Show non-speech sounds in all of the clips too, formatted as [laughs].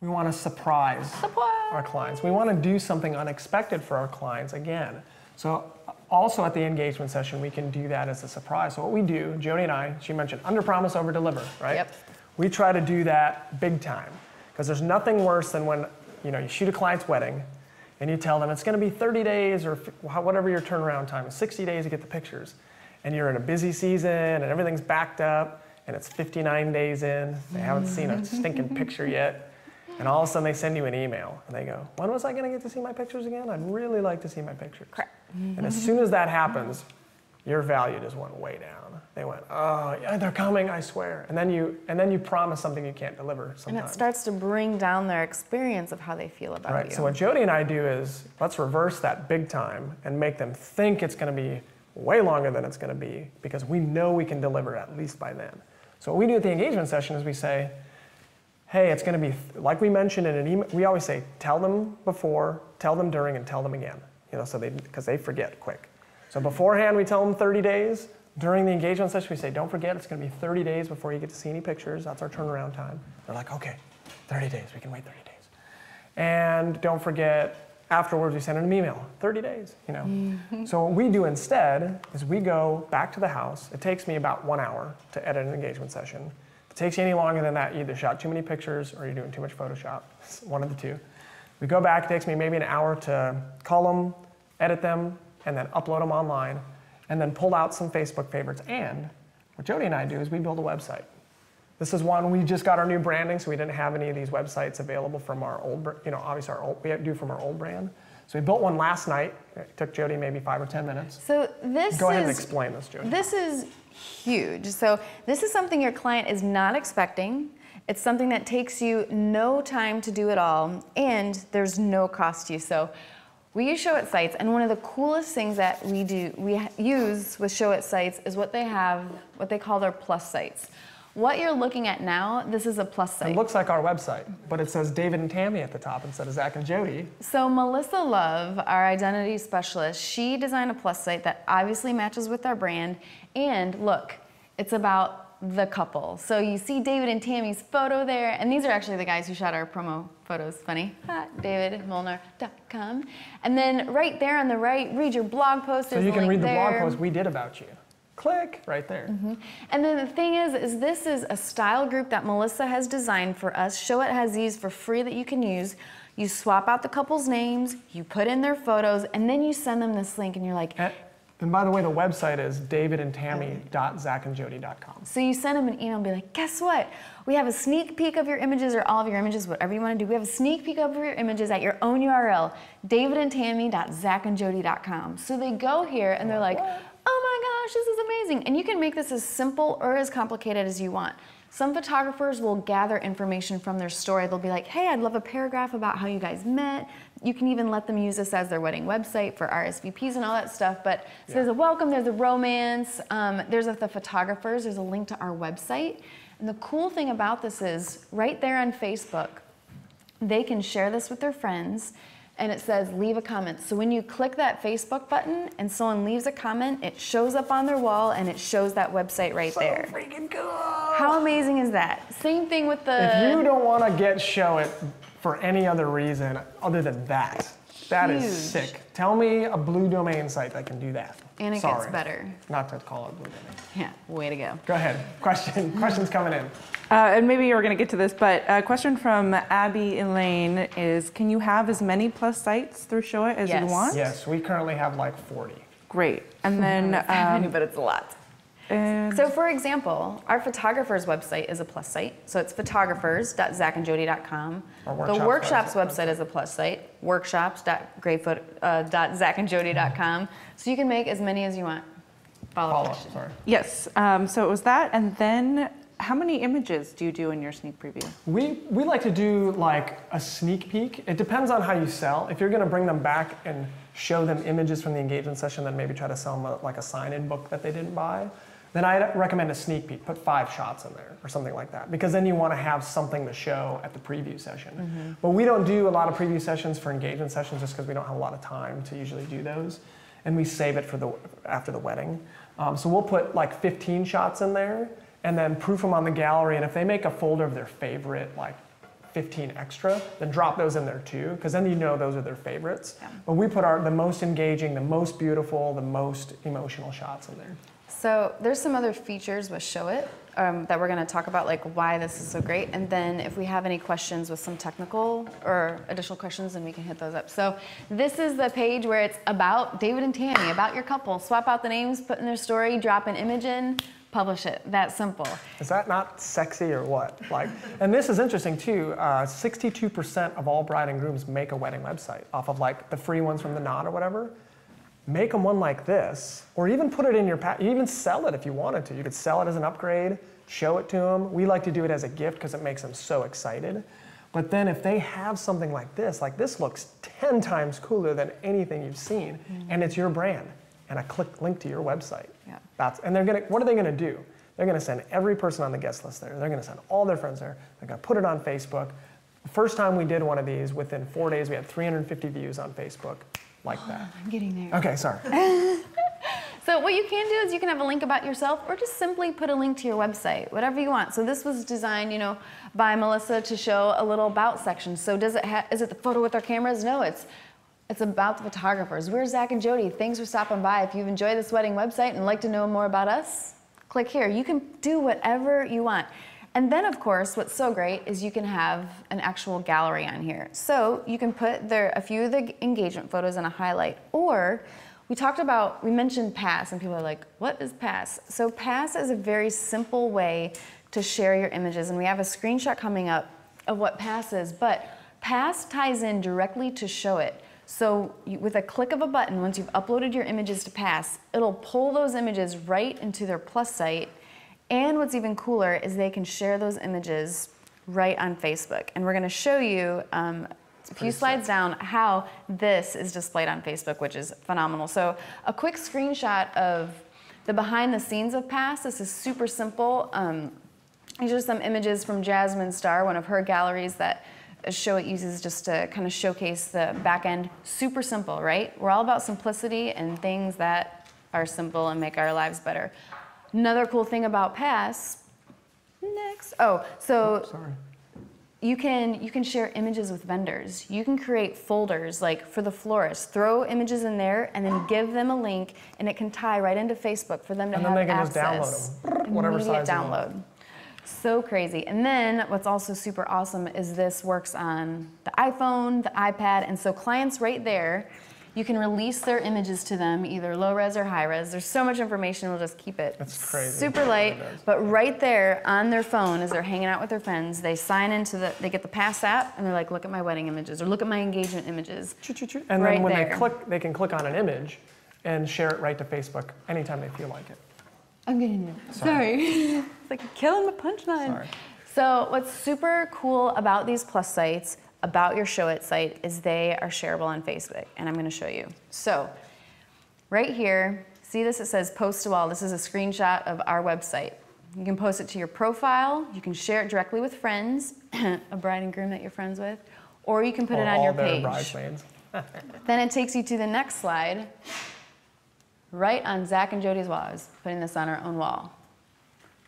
We want to surprise, Surprise. our clients. We want to do something unexpected for our clients again. So also at the engagement session, we can do that as a surprise. So what we do, Jody and I, she mentioned under promise, over deliver, right? Yep. We try to do that big time because there's nothing worse than when you know you shoot a client's wedding and you tell them it's going to be 30 days or whatever your turnaround time is, 60 days to get the pictures, and you're in a busy season and everything's backed up and it's 59 days in, they haven't seen a stinking picture yet, and all of a sudden they send you an email and they go, "When was I going to get to see my pictures again? I'd really like to see my pictures." Crap. And as mm-hmm. soon as that happens, your value just went way down. They went, "Oh, yeah, they're coming, I swear." And then you and then you promise something you can't deliver Sometimes. And it starts to bring down their experience of how they feel about Right. you. So what Jody and I do is let's reverse that big time and make them think it's going to be way longer than it's going to be because we know we can deliver at least by then. So what we do at the engagement session is we say, hey, it's going to be like we mentioned in an email. We always say, tell them before, tell them during, and tell them again. You know, so they because they forget quick. So beforehand we tell them 30 days. During the engagement session we say, don't forget it's going to be 30 days before you get to see any pictures. That's our turnaround time. They're like, okay, 30 days. We can wait 30 days. And don't forget, afterwards we send them an email, 30 days, you know. Mm. so what we do instead is we go back to the house. It takes me about one hour to edit an engagement session. Takes you any longer than that, you either shot too many pictures or you're doing too much Photoshop. It's one of the two. We go back, it takes me maybe an hour to call them, edit them, and then upload them online, and then pull out some Facebook favorites. And what Jody and I do is we build a website. This is one we just got our new branding, so we didn't have any of these websites available from our old, you know, obviously our old, we do from our old brand. So we built one last night. It took Jody maybe five or 10 minutes. So this Go ahead and explain this, Jody. This is huge. So this is something your client is not expecting. It's something that takes you no time to do at all, and there's no cost to you. So we use Show It sites, and one of the coolest things that we do, we use with Show It sites is what they have, what they call their plus sites. What you're looking at now, this is a plus site. It looks like our website, but it says David and Tammy at the top instead of Zach and Jody. So Melissa Love, our identity specialist, she designed a plus site that obviously matches with our brand. And look, it's about the couple. So you see David and Tammy's photo there, and these are actually the guys who shot our promo photos. Funny, davidmolnar.com. And then right there on the right, read your blog post. So you can read the blog post we did about you. Click right there. Mm-hmm. And then the thing is, is this is a style group that Melissa has designed for us. Show It has these for free that you can use. You swap out the couple's names, you put in their photos, and then you send them this link, and you're like, And, and by the way, the website is davidandtammy.zachandjody.com. so you send them an email and be like, guess what? We have a sneak peek of your images or all of your images, whatever you want to do. We have a sneak peek of your images at your own URL, davidandtammy.zachandjody.com. So they go here and they're like, oh my gosh, this is amazing. And you can make this as simple or as complicated as you want. Some photographers will gather information from their story. They'll be like, hey, I'd love a paragraph about how you guys met. You can even let them use this as their wedding website for RSVPs and all that stuff. But so there's a welcome, there's a romance, um, there's a, the photographers, there's a link to our website. And the cool thing about this is right there on Facebook, they can share this with their friends and it says leave a comment. So when you click that Facebook button and someone leaves a comment, it shows up on their wall and it shows that website right there. Freaking cool. How amazing is that? Same thing with the. If you don't want to get show it for any other reason other than that, that is Huge. sick. Tell me a BlueDomino site that can do that. and it Sorry. gets better. Not to call it BlueDomino. Yeah, way to go. Go ahead. Question. [laughs] Questions coming in. Uh, and maybe you're going to get to this, but a question from Abby Elaine is Can you have as many plus sites through Show It as Yes. you want? Yes, we currently have like 40. Great. And then, [laughs] um, but it's a lot. And So, for example, our photographer's website is a plus site. So it's photographers.zachandjody.com. Our The workshop's workshop's website. website is a plus site, workshops.zachandjody.com. So you can make as many as you want. Follow, Follow up, sorry. yes, um, so it was that. And then, how many images do you do in your sneak preview? We, we like to do like a sneak peek. It depends on how you sell. If you're going to bring them back and show them images from the engagement session, then maybe try to sell them a, like a sign-in book that they didn't buy. Then I recommend a sneak peek. Put five shots in there or something like that, because then you want to have something to show at the preview session. But we don't do a lot of preview sessions for engagement sessions just because we don't have a lot of time to usually do those, and we save it for the after the wedding. Um, so we'll put like 15 shots in there, and then proof them on the gallery. And if they make a folder of their favorite like 15 extra, then drop those in there too, because then you know those are their favorites. Yeah. But we put our the most engaging, the most beautiful, the most emotional shots in there. So there's some other features with Show It um, that we're going to talk about, like why this is so great. And then if we have any questions with some technical or additional questions, then we can hit those up. So this is the page where it's about David and Tammy, about your couple. Swap out the names, put in their story, drop an image in, publish it. That simple. Is that not sexy or what? Like, and this is interesting too. Uh, 62% of all bride and grooms make a wedding website off of like the free ones from the Knot or whatever. Make them one like this, or even put it in your pack. You even sell it if you wanted to. You could sell it as an upgrade, show it to them. We like to do it as a gift because it makes them so excited. But then if they have something like this, like this looks 10 times cooler than anything you've seen, mm-hmm. and it's your brand, and a click link to your website. Yeah. That's, and they're gonna, what are they gonna do? They're gonna send every person on the guest list there. They're gonna send all their friends there. They're gonna put it on Facebook. The first time we did one of these, within four days, we had 350 views on Facebook like that. [sighs] I'm getting there. Okay, sorry. [laughs] So what you can do is you can have a link about yourself or just simply put a link to your website, whatever you want. So this was designed, you know, by Melissa to show a little about section. So does it ha- is it the photo with our cameras? No, it's it's about the photographers. We're Zach and Jody. Thanks for stopping by. If you've enjoyed this wedding website and like to know more about us, click here. You can do whatever you want. And then, of course, what's so great is you can have an actual gallery on here. So you can put there a few of the engagement photos in a highlight, or we talked about, we mentioned Pass, and people are like, what is Pass? So Pass is a very simple way to share your images, and we have a screenshot coming up of what Pass is, but Pass ties in directly to Show It. So you, with a click of a button, once you've uploaded your images to Pass, it'll pull those images right into their Plus site. And what's even cooler is they can share those images right on Facebook. And we're going to show you um, a few slides down how this is displayed on Facebook, which is phenomenal. So a quick screenshot of the behind the scenes of Pass. This is super simple. Um, these are some images from Jasmine Star, one of her galleries that Show It uses just to kind of showcase the back end. Super simple, right? We're all about simplicity and things that are simple and make our lives better. Another cool thing about Pass, next. Oh, so oh, Sorry. you can you can share images with vendors. You can create folders like for the florist. Throw images in there and then give them a link, and it can tie right into Facebook for them to And have then they can just access. download 'em, whatever size download. So crazy. And then what's also super awesome is this works on the iPhone, the iPad, and so clients right there, you can release their images to them, either low res or high res. There's so much information, we'll just keep it That's crazy. super light. But right there on their phone, as they're hanging out with their friends, they sign into the, they get the Pass app, and they're like, look at my wedding images, or look at my engagement images. And Right then when there. they click, they can click on an image and share it right to Facebook anytime they feel like it. I'm getting there. Sorry. [laughs] it's like killing the punchline. Sorry. So, what's super cool about these plus sites, about your Show It site, is they are shareable on Facebook. And I'm going to show you. So, right here, see this? It says post to all. This is a screenshot of our website. You can post it to your profile, you can share it directly with friends, [clears throat] a bride and groom that you're friends with, or you can put Or it on all your their page. bridesmaids. [laughs] [laughs] Then it takes you to the next slide, right on Zach and Jody's wall. I was putting this on our own wall.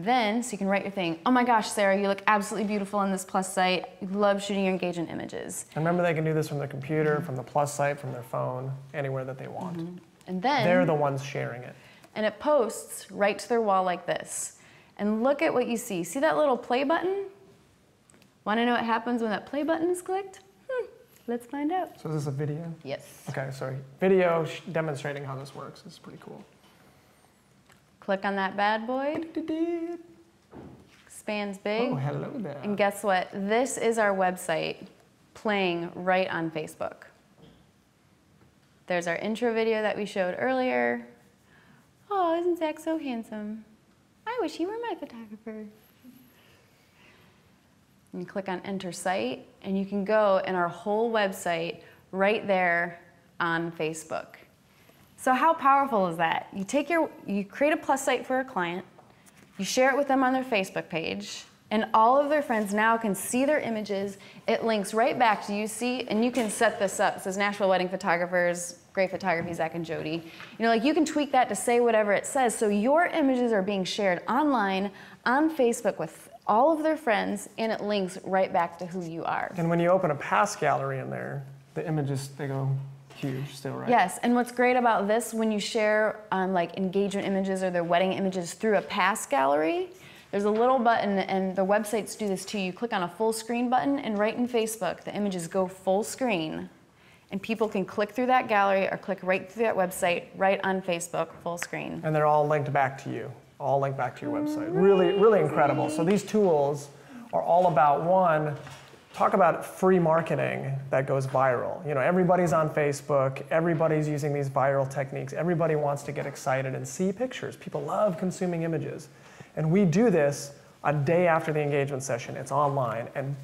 Then, so you can write your thing. Oh my gosh, Sarah, you look absolutely beautiful on this plus site. Love shooting your engagement images. And remember, they can do this from their computer, from the plus site, from their phone, anywhere that they want. And then, They're the ones sharing it. and it posts right to their wall like this. And look at what you see. See that little play button? Want to know what happens when that play button is clicked? Hmm, let's find out. So is this a video? Yes. Okay, sorry. Video sh- demonstrating how this works. This is pretty cool. Click on that bad boy. Expands oh, big. Oh, hello there. And guess what? This is our website playing right on Facebook. There's our intro video that we showed earlier. Oh, isn't Zach so handsome? I wish he were my photographer. And you click on enter site, and you can go in our whole website right there on Facebook. So how powerful is that? You take your, you create a plus site for a client, you share it with them on their Facebook page, and all of their friends now can see their images. It links right back to you see, and you can set this up. It says Nashville Wedding Photographers, Great photography, Zach and Jody. You know, like you can tweak that to say whatever it says. So your images are being shared online on Facebook with all of their friends, and it links right back to who you are. And when you open a pass gallery in there, the images they go huge still, right? Yes, and what's great about this, when you share um, like engagement images or their wedding images through a pass gallery, there's a little button, and the websites do this too. You click on a full screen button, and right in Facebook, the images go full screen, and people can click through that gallery or click right through that website right on Facebook, full screen. And they're all linked back to you, all linked back to your website. Really, really incredible. So these tools are all about one, talk about free marketing that goes viral. You know, everybody's on Facebook, everybody's using these viral techniques, everybody wants to get excited and see pictures. People love consuming images. And we do this a day after the engagement session. It's online and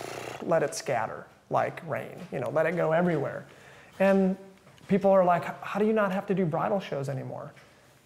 [sniffs] let it scatter like rain. You know, let it go everywhere. And people are like, how do you not have to do bridal shows anymore?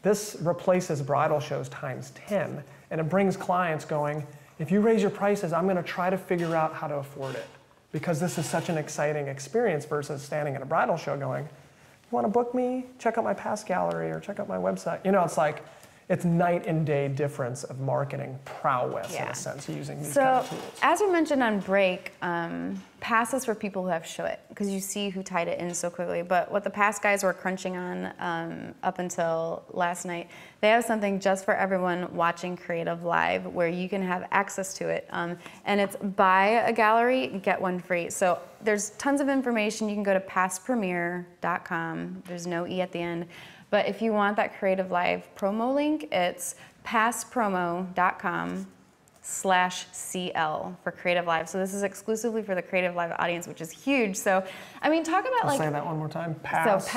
This replaces bridal shows times 10, and it brings clients going, if you raise your prices, I'm going to try to figure out how to afford it. Because this is such an exciting experience versus standing at a bridal show going, you want to book me? Check out my Pass gallery or check out my website. You know, it's like, it's night and day difference of marketing prowess in a sense using these So, kind of tools. as we mentioned on break, um, passes for people who have shit because you see who tied it in so quickly. But what the pass guys were crunching on um, up until last night, they have something just for everyone watching Creative Live where you can have access to it. Um, and it's buy a gallery, get one free. So there's tons of information. You can go to passpremier.com. There's no e at the end. But if you want that Creative Live promo link, it's passpromo.com slash CL for Creative Live. So this is exclusively for the Creative Live audience, which is huge. So, I mean, talk about I'll like, say that one more time. Pass. so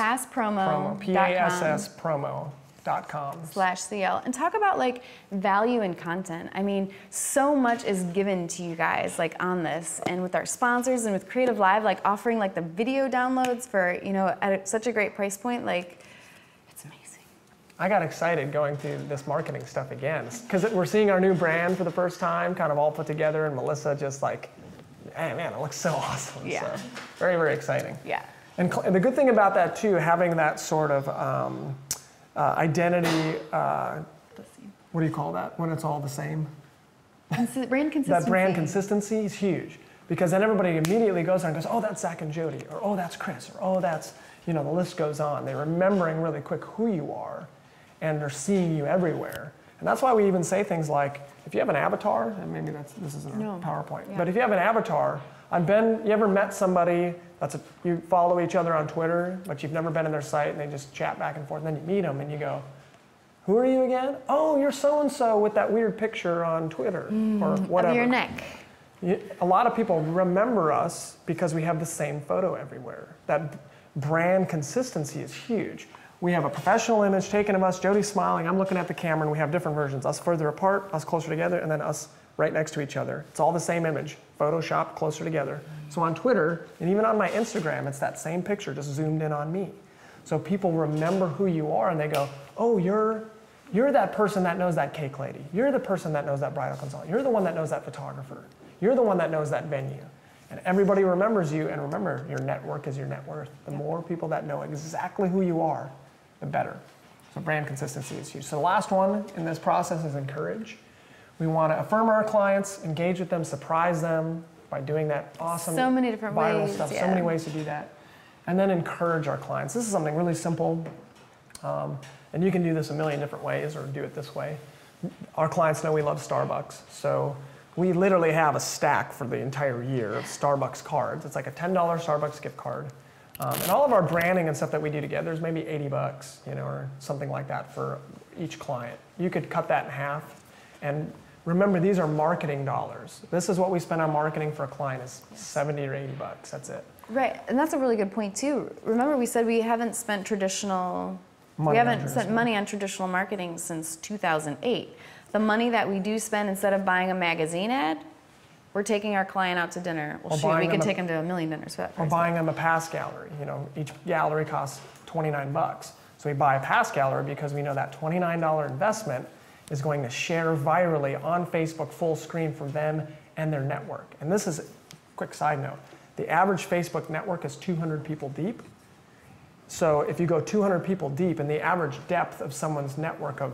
P-A-S-S promo.com. slash CL and talk about like value and content. I mean, so much is given to you guys like on this and with our sponsors and with Creative Live, like offering like the video downloads for, you know, at such a great price point. Like. I got excited going through this marketing stuff again because we're seeing our new brand for the first time, kind of all put together, and Melissa just like, hey man, it looks so awesome. Yeah. So, very, very exciting. Yeah. And, cl- and the good thing about that too, having that sort of um, uh, identity, uh, what do you call that when it's all the same? Consi- brand consistency. [laughs] That brand consistency is huge because then everybody immediately goes there and goes, oh, that's Zach and Jody, or oh, that's Chris, or oh, that's, you know, the list goes on. They're remembering really quick who you are and they're seeing you everywhere. And that's why we even say things like, if you have an avatar, and maybe that's, this isn't a PowerPoint, Yeah. but if you have an avatar, I've been, you ever met somebody that's a, you follow each other on Twitter, but you've never been in their site and they just chat back and forth, and then you meet them and you go, who are you again? Oh, you're so and so with that weird picture on Twitter or whatever. Of your neck. You- A lot of people remember us because we have the same photo everywhere. That brand consistency is huge. We have a professional image taken of us, Jody's smiling, I'm looking at the camera, and we have different versions us further apart, us closer together, and then us right next to each other. It's all the same image, Photoshop closer together. So on Twitter, and even on my Instagram, it's that same picture just zoomed in on me. So people remember who you are and they go, oh, you're, you're that person that knows that cake lady. You're the person that knows that bridal consultant. You're the one that knows that photographer. You're the one that knows that venue. And everybody remembers you. And remember, your network is your net worth. The more people that know exactly who you are, the better. So brand consistency is huge. So the last one in this process is encourage. We want to affirm our clients, engage with them, surprise them by doing that awesome So many different viral ways, stuff. So many ways to do that. And then encourage our clients. This is something really simple. Um, and you can do this a million different ways or do it this way. Our clients know we love Starbucks. So we literally have a stack for the entire year of Starbucks cards. It's like a $10 Starbucks gift card. Um, and all of our branding and stuff that we do together is maybe 80 bucks, you know, or something like that for each client. You could cut that in half. And remember, these are marketing dollars. This is what we spend on marketing for a client is 70 or 80 bucks. That's it. Right, and that's a really good point too. Remember, we said we haven't spent traditional, Money we haven't spent money on traditional marketing since 2008. The money that we do spend instead of buying a magazine ad, we're taking our client out to dinner. Well, Or shoot, we could a- take them to a million dinners for that Or price. buying them a pass gallery. You know, each gallery costs 29 bucks. So we buy a pass gallery because we know that $29 investment is going to share virally on Facebook full screen for them and their network. And this is a quick side note. The average Facebook network is 200 people deep. So if you go 200 people deep, and the average depth of someone's network of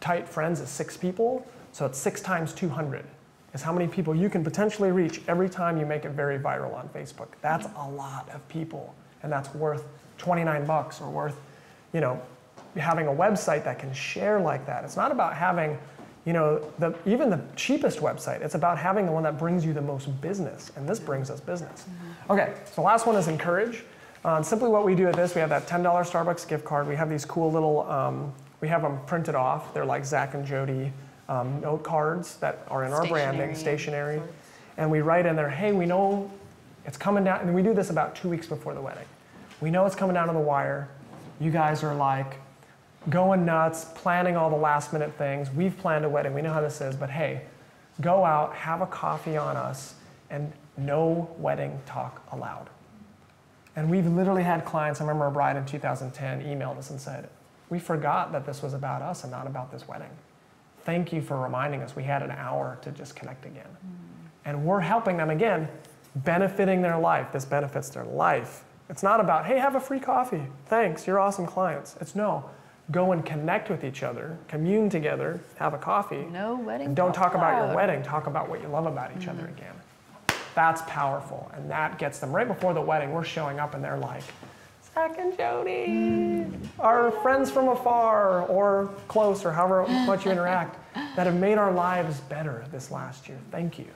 tight friends is six people, so it's six times 200 is how many people you can potentially reach every time you make it very viral on Facebook. That's a lot of people, and that's worth 29 bucks or worth, you know, having a website that can share like that. It's not about having, you know, the, even the cheapest website. It's about having the one that brings you the most business, and this brings us business. Okay, so last one is encourage. Uh, simply what we do at this, we have that $10 Starbucks gift card. We have these cool little, um, we have them printed off. They're like Zach and Jody um, note cards that are in our branding, Stationery. stationery. And we write in there, hey, we know it's coming down, and we do this about two weeks before the wedding. We know it's coming down to the wire. You guys are like going nuts, planning all the last minute things. We've planned a wedding, we know how this is, but hey, go out, have a coffee on us, and no wedding talk allowed. And we've literally had clients, I remember a bride in 2010 emailed us and said, We forgot that this was about us and not about this wedding. Thank you for reminding us. We had an hour to just connect again. And we're helping them again, benefiting their life. This benefits their life. It's not about, hey, have a free coffee. Thanks, you're awesome clients. It's no, go and connect with each other, commune together, have a coffee. No wedding. And don't talk about your wedding, talk about what you love about each other mm-hmm. again. That's powerful. And that gets them right before the wedding. We're showing up and they're like, Zach and Jody, hmm. our friends from afar or close or however much you interact [laughs] that have made our lives better this last year. Thank you.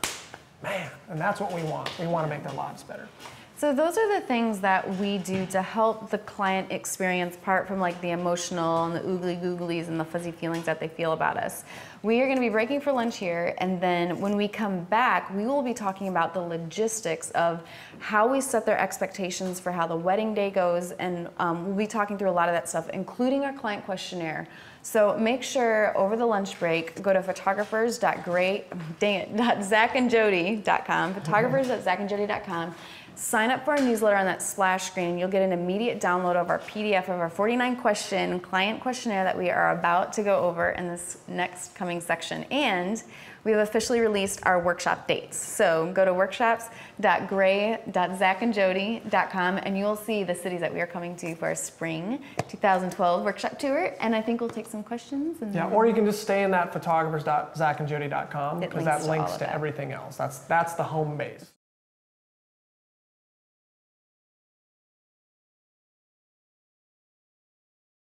Man, and that's what we want. We want to make their lives better. So those are the things that we do to help the client experience apart from like the emotional and the oogly googlies and the fuzzy feelings that they feel about us. We are going to be breaking for lunch here and then when we come back, we will be talking about the logistics of how we set their expectations for how the wedding day goes and um, we'll be talking through a lot of that stuff, including our client questionnaire. So make sure over the lunch break, go to photographers.great, [laughs] dang it, .zachandjody.com, photographers.zachandjody.com. Sign up for our newsletter on that splash screen and you'll get an immediate download of our PDF of our 49 question client questionnaire that we are about to go over in this next coming section. And we have officially released our workshop dates. So go to workshops.gray.zachandjody.com and you'll see the cities that we are coming to for our spring 2012 workshop tour. And I think we'll take some questions. And Yeah, or you can just stay in that photographers.zachandjody.com It because that to links of to everything else. That's, that's the home base.